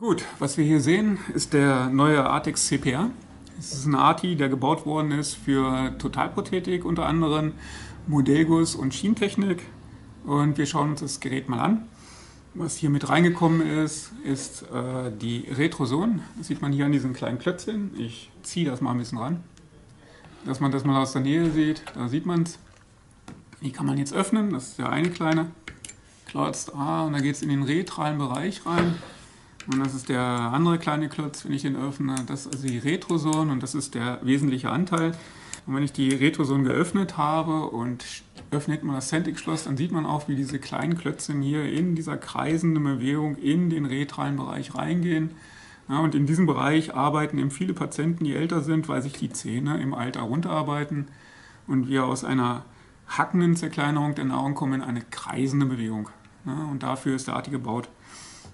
Gut, was wir hier sehen, ist der neue Artex CPR. Es ist ein ATI, der gebaut worden ist für Totalprothetik unter anderem, Modellguss und Schientechnik. Und wir schauen uns das Gerät mal an. Was hier mit reingekommen ist, ist äh, die Retroson. Das sieht man hier an diesen kleinen Klötzchen. Ich ziehe das mal ein bisschen ran, dass man das mal aus der Nähe sieht. Da sieht man es. Die kann man jetzt öffnen. Das ist der eine kleine. Klotzt, ah, und da geht es in den retralen Bereich rein. Und das ist der andere kleine Klotz, wenn ich den öffne. Das ist die Retroson und das ist der wesentliche Anteil. Und wenn ich die Retroson geöffnet habe und öffnet man das Centix-Schloss, dann sieht man auch, wie diese kleinen Klötzchen hier in dieser kreisenden Bewegung in den retralen Bereich reingehen. Ja, und in diesem Bereich arbeiten eben viele Patienten, die älter sind, weil sich die Zähne im Alter runterarbeiten und wir aus einer hackenden Zerkleinerung der Nahrung kommen in eine kreisende Bewegung. Ja, und dafür ist der Arti gebaut.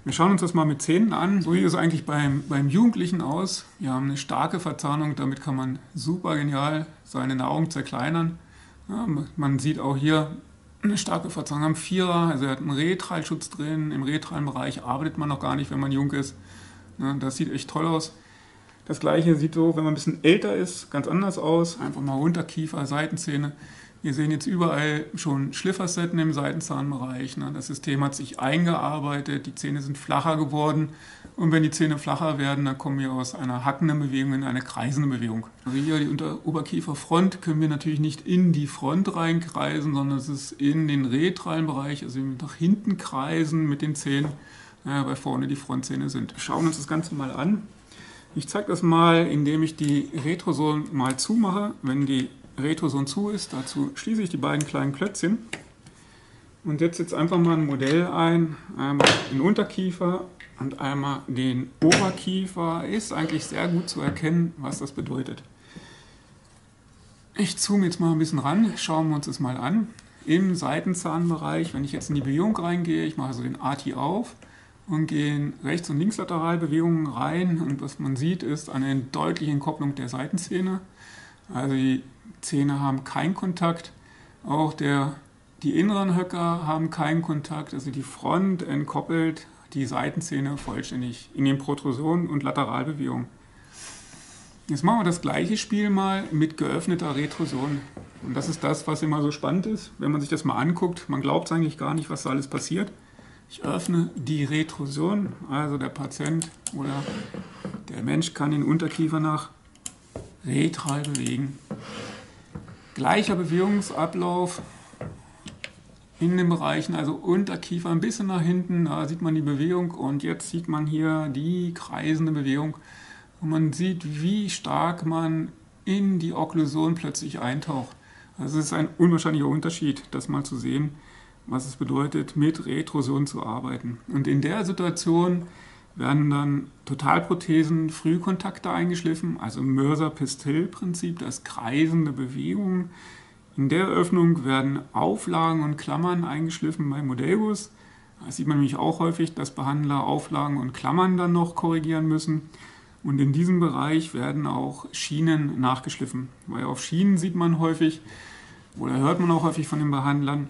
Wir schauen uns das mal mit Zähnen an. So sieht es eigentlich beim, beim Jugendlichen aus. Wir haben eine starke Verzahnung, damit kann man super genial seine Nahrung zerkleinern. Ja, man sieht auch hier eine starke Verzahnung am Vierer, also er hat einen Retralschutz drin. Im retralen Bereich arbeitet man noch gar nicht, wenn man jung ist. Ja, das sieht echt toll aus. Das gleiche sieht so, wenn man ein bisschen älter ist, ganz anders aus. Einfach mal Unterkiefer, Seitenzähne. Wir sehen jetzt überall schon Schliffersetten im Seitenzahnbereich. Ne? Das System hat sich eingearbeitet, die Zähne sind flacher geworden. Und wenn die Zähne flacher werden, dann kommen wir aus einer hackenden Bewegung in eine kreisende Bewegung. Also hier die Unteroberkieferfront können wir natürlich nicht in die Front reinkreisen, sondern es ist in den retralen Bereich, also nach hinten kreisen mit den Zähnen, äh, weil vorne die Frontzähne sind. Wir schauen uns das Ganze mal an. Ich zeige das mal, indem ich die Retrosolen mal zumache. Wenn die Retroson zu ist. Dazu schließe ich die beiden kleinen Klötzchen und setze jetzt einfach mal ein Modell ein. Einmal den Unterkiefer und einmal den Oberkiefer. Ist eigentlich sehr gut zu erkennen, was das bedeutet. Ich zoome jetzt mal ein bisschen ran, schauen wir uns das mal an. Im Seitenzahnbereich, wenn ich jetzt in die Bewegung reingehe, ich mache also den ATI auf und gehe in Rechts- und Linkslateralbewegungen rein und was man sieht, ist eine deutliche Entkopplung der Seitenzähne. Also die Zähne haben keinen Kontakt, auch der, die inneren Höcker haben keinen Kontakt, also die Front entkoppelt die Seitenzähne vollständig in den Protrusionen und Lateralbewegungen. Jetzt machen wir das gleiche Spiel mal mit geöffneter Retroson. Und das ist das, was immer so spannend ist, wenn man sich das mal anguckt. Man glaubt eigentlich gar nicht, was da alles passiert. Ich öffne die Retrusion, also der Patient oder der Mensch kann den Unterkiefer nach retral bewegen. Gleicher Bewegungsablauf in den Bereichen, also Unterkiefer ein bisschen nach hinten, da sieht man die Bewegung und jetzt sieht man hier die kreisende Bewegung und man sieht, wie stark man in die Okklusion plötzlich eintaucht. Also es ist ein unwahrscheinlicher Unterschied, das mal zu sehen, was es bedeutet, mit Retrosion zu arbeiten. Und in der Situation werden dann Totalprothesen Frühkontakte eingeschliffen, also Mörser-Pistil-Prinzip, das kreisende Bewegung. In der Öffnung werden Auflagen und Klammern eingeschliffen bei Modellguss. Da sieht man nämlich auch häufig, dass Behandler Auflagen und Klammern dann noch korrigieren müssen. Und in diesem Bereich werden auch Schienen nachgeschliffen, weil auf Schienen sieht man häufig oder hört man auch häufig von den Behandlern,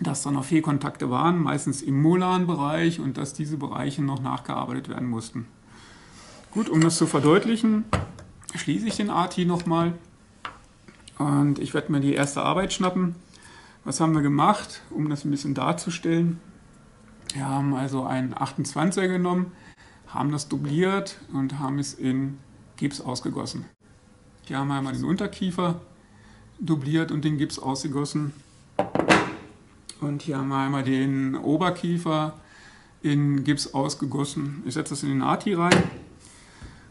dass da noch Fehlkontakte waren, meistens im molaren Bereich und dass diese Bereiche noch nachgearbeitet werden mussten. Gut, um das zu verdeutlichen, schließe ich den ATI nochmal und ich werde mir die erste Arbeit schnappen. Was haben wir gemacht, um das ein bisschen darzustellen? Wir haben also einen 28er genommen, haben das dubliert und haben es in Gips ausgegossen. Hier haben wir einmal den Unterkiefer dubliert und den Gips ausgegossen und hier haben wir einmal den Oberkiefer in Gips ausgegossen. Ich setze das in den ATI rein.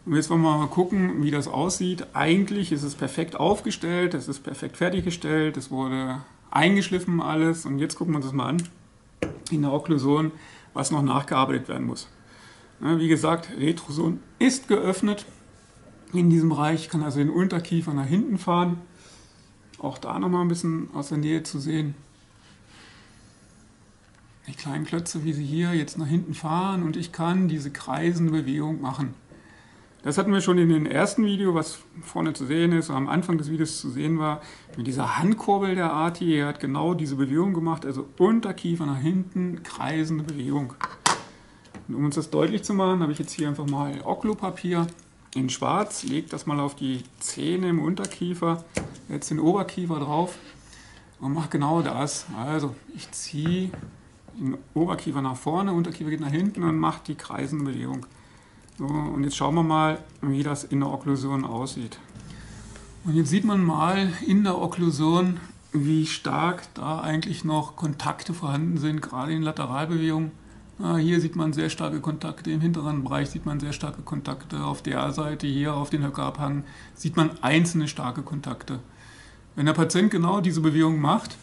Und jetzt wollen wir mal gucken, wie das aussieht. Eigentlich ist es perfekt aufgestellt, es ist perfekt fertiggestellt, es wurde eingeschliffen alles. Und jetzt gucken wir uns das mal an in der Okklusion, was noch nachgearbeitet werden muss. Wie gesagt, Retroson ist geöffnet in diesem Bereich. Ich kann also den Unterkiefer nach hinten fahren. Auch da nochmal ein bisschen aus der Nähe zu sehen die kleinen Klötze, wie sie hier jetzt nach hinten fahren und ich kann diese kreisende Bewegung machen. Das hatten wir schon in dem ersten Video, was vorne zu sehen ist, am Anfang des Videos zu sehen war, mit dieser Handkurbel der Arti. Er hat genau diese Bewegung gemacht, also Unterkiefer nach hinten, kreisende Bewegung. Und um uns das deutlich zu machen, habe ich jetzt hier einfach mal Oklopapier in schwarz, lege das mal auf die Zähne im Unterkiefer, jetzt den Oberkiefer drauf und mache genau das. Also ich ziehe Oberkiefer nach vorne, Unterkiefer geht nach hinten und mache die kreisende Bewegung. So, und jetzt schauen wir mal, wie das in der Okklusion aussieht. Und jetzt sieht man mal in der Okklusion, wie stark da eigentlich noch Kontakte vorhanden sind, gerade in Lateralbewegungen. Ah, hier sieht man sehr starke Kontakte, im hinteren Bereich sieht man sehr starke Kontakte, auf der Seite hier auf den Höckerabhang sieht man einzelne starke Kontakte. Wenn der Patient genau diese Bewegung macht,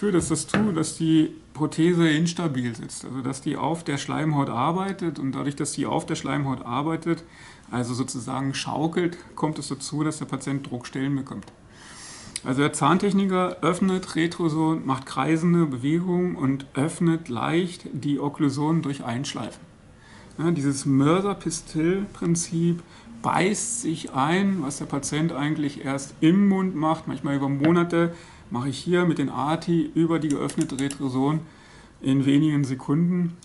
führt es dazu, dass die Prothese instabil sitzt, also dass die auf der Schleimhaut arbeitet und dadurch, dass die auf der Schleimhaut arbeitet, also sozusagen schaukelt, kommt es dazu, dass der Patient Druckstellen bekommt. Also der Zahntechniker öffnet Retroson, macht kreisende Bewegungen und öffnet leicht die Okklusion durch Einschleifen. Ja, dieses Mörser-Pistil-Prinzip beißt sich ein, was der Patient eigentlich erst im Mund macht, manchmal über Monate, mache ich hier mit den ATI über die geöffnete Retroson in wenigen Sekunden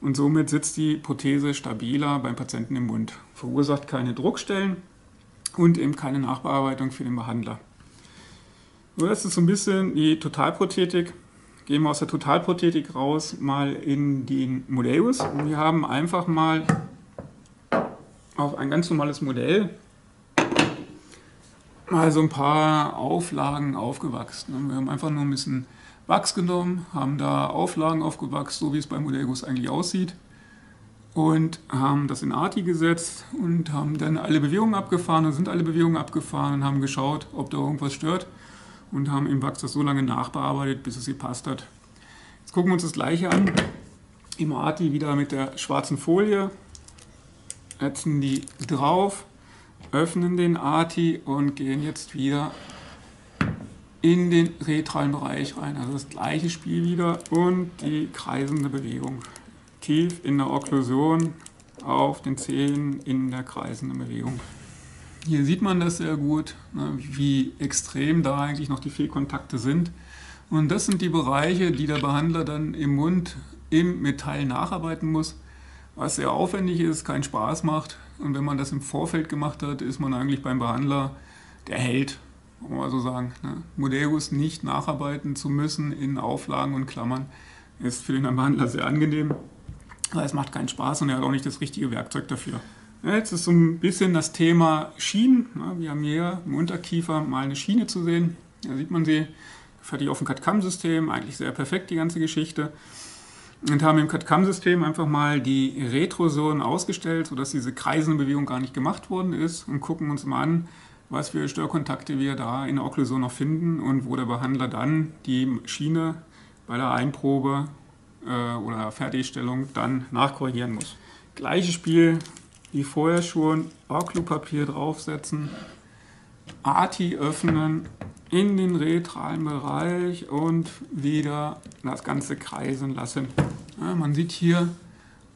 und somit sitzt die Prothese stabiler beim Patienten im Mund, verursacht keine Druckstellen und eben keine Nachbearbeitung für den Behandler. Das ist so ein bisschen die Totalprothetik. Gehen wir aus der Totalprothetik raus, mal in den Modellus. Wir haben einfach mal auf ein ganz normales Modell mal so ein paar Auflagen aufgewachsen. Wir haben einfach nur ein bisschen Wachs genommen, haben da Auflagen aufgewachsen, so wie es beim Modellguss eigentlich aussieht und haben das in ARTI gesetzt und haben dann alle Bewegungen abgefahren und sind alle Bewegungen abgefahren und haben geschaut, ob da irgendwas stört und haben im Wachs das so lange nachbearbeitet, bis es gepasst hat. Jetzt gucken wir uns das gleiche an. Im Arti wieder mit der schwarzen Folie. Setzen die drauf, öffnen den Arti und gehen jetzt wieder in den retralen Bereich rein. Also das gleiche Spiel wieder und die kreisende Bewegung. Tief in der Okklusion auf den Zehen in der kreisenden Bewegung. Hier sieht man das sehr gut, ne, wie extrem da eigentlich noch die Fehlkontakte sind. Und das sind die Bereiche, die der Behandler dann im Mund im Metall nacharbeiten muss, was sehr aufwendig ist, keinen Spaß macht. Und wenn man das im Vorfeld gemacht hat, ist man eigentlich beim Behandler der Held, kann man mal so sagen. Ne? Modellguss nicht nacharbeiten zu müssen in Auflagen und Klammern ist für den Behandler sehr angenehm. Aber es macht keinen Spaß und er hat auch nicht das richtige Werkzeug dafür. Jetzt ist so ein bisschen das Thema Schienen. Wir haben hier im Unterkiefer mal eine Schiene zu sehen. Da sieht man sie fertig auf dem CAD-CAM-System, eigentlich sehr perfekt die ganze Geschichte. Und haben im CAD-CAM-System einfach mal die Retrosonen ausgestellt, sodass diese kreisende Bewegung gar nicht gemacht worden ist und gucken uns mal an, was für Störkontakte wir da in der Okklusion noch finden und wo der Behandler dann die Schiene bei der Einprobe äh, oder Fertigstellung dann nachkorrigieren muss. Gleiches Spiel wie vorher schon Oklupapier draufsetzen, ATI öffnen, in den retralen Bereich und wieder das Ganze kreisen lassen. Ja, man sieht hier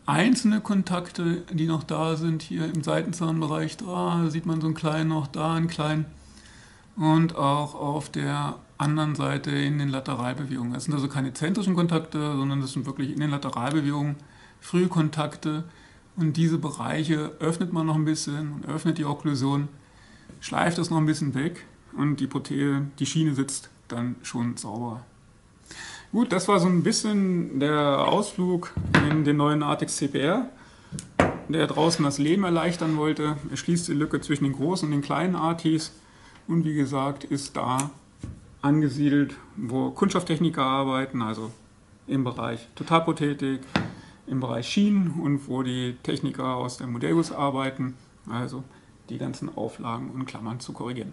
einzelne Kontakte, die noch da sind. Hier im Seitenzahnbereich, da sieht man so einen kleinen noch, da einen kleinen. Und auch auf der anderen Seite in den Lateralbewegungen. Das sind also keine zentrischen Kontakte, sondern das sind wirklich in den Lateralbewegungen Frühkontakte, und diese Bereiche öffnet man noch ein bisschen und öffnet die Okklusion, schleift das noch ein bisschen weg und die Prothese, die Schiene sitzt dann schon sauber. Gut, das war so ein bisschen der Ausflug in den neuen Artex CPR, der draußen das Leben erleichtern wollte. Er schließt die Lücke zwischen den großen und den kleinen Artis und wie gesagt ist da angesiedelt, wo Kunststofftechniker arbeiten, also im Bereich Totalprothetik, im Bereich Schienen und wo die Techniker aus der Modellguss arbeiten, also die ganzen Auflagen und Klammern zu korrigieren.